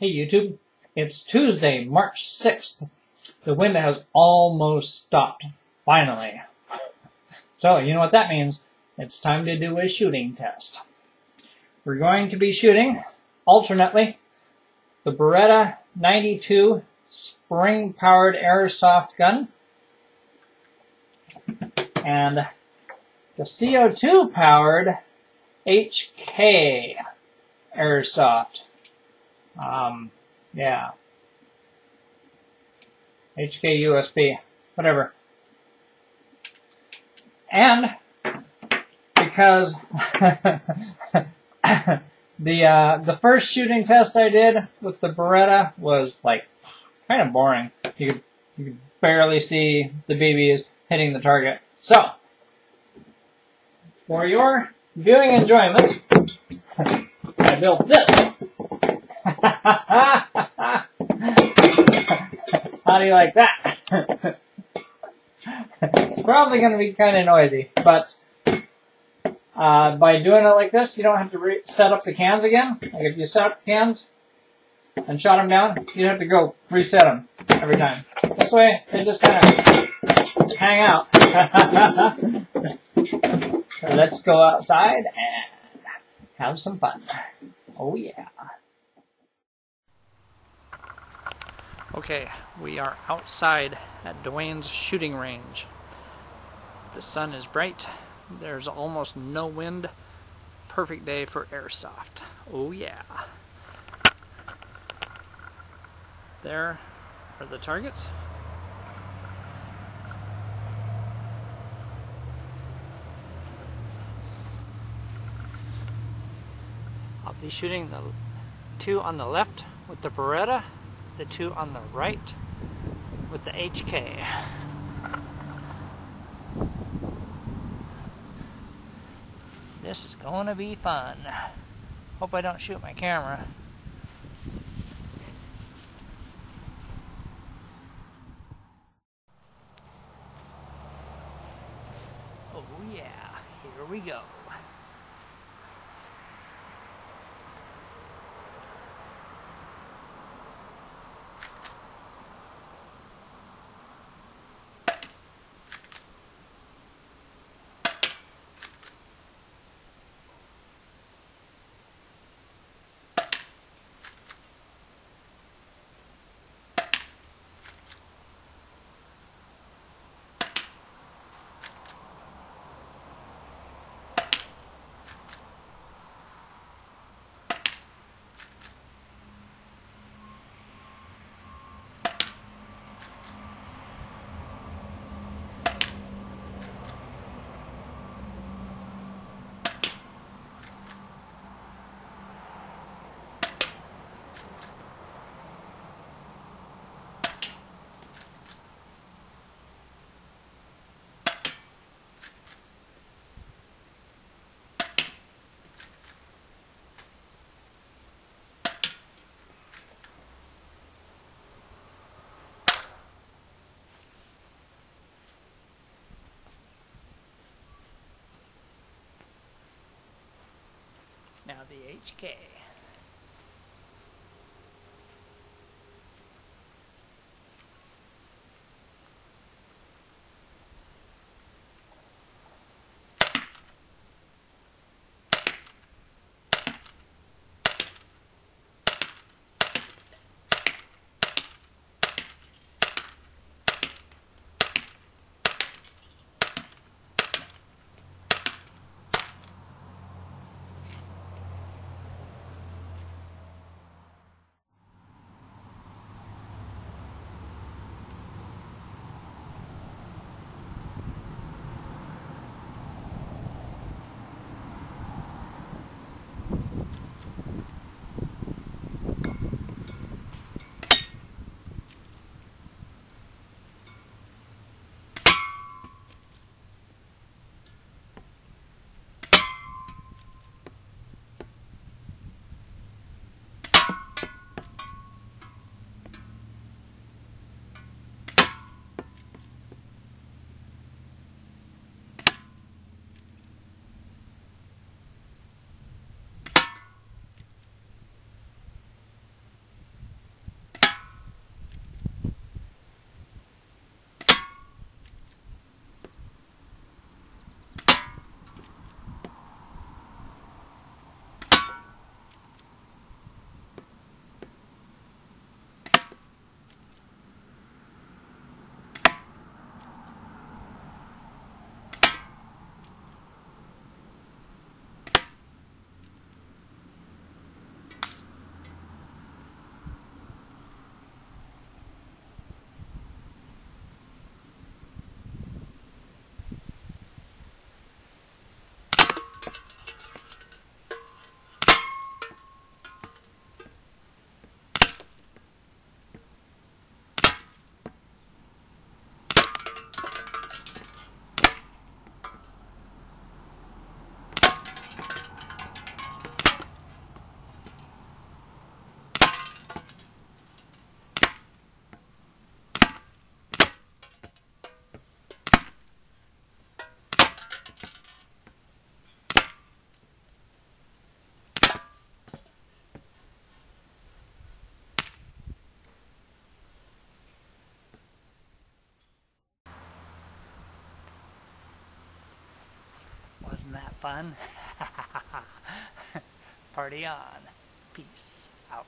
Hey YouTube, it's Tuesday, March 6th. The wind has almost stopped. Finally. So, you know what that means. It's time to do a shooting test. We're going to be shooting, alternately, the Beretta 92 spring-powered airsoft gun and the CO2-powered HK airsoft. Um, yeah. HK USP, whatever. And because the uh, the first shooting test I did with the Beretta was like kind of boring. You could you could barely see the BBs hitting the target. So for your viewing enjoyment, I built this. How do you like that? it's probably going to be kind of noisy, but uh, by doing it like this, you don't have to set up the cans again. Like if you set up the cans and shot them down, you have to go reset them every time. This way, they just kind of hang out. so let's go outside and have some fun. Oh yeah. Okay, we are outside at Duane's shooting range. The sun is bright. There's almost no wind. Perfect day for airsoft. Oh yeah. There are the targets. I'll be shooting the two on the left with the Beretta, the two on the right with the HK. This is going to be fun. Hope I don't shoot my camera. Oh yeah, here we go. Now the HK. Isn't that fun? Party on. Peace out.